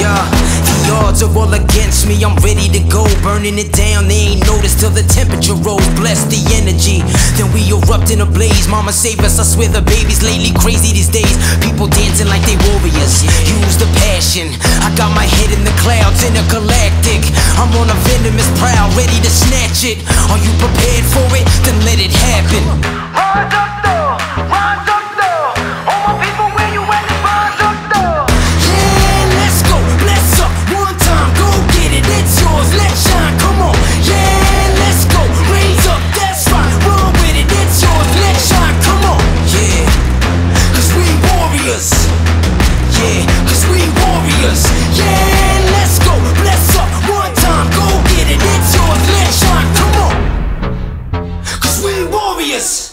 Yeah, the odds are all against me. I'm ready to go, burning it down. They ain't noticed till the temperature rose. Bless the energy. Then we erupt in a blaze. Mama save us. I swear the babies lately crazy these days. People dancing like they warriors. Use the passion. I got my head in the clouds, intergalactic. I'm on a venomous prowl, ready to snatch it. Are you prepared for it? Yeah, let's go, up. One time, go get it, it's yours. Let's shine, come we warriors.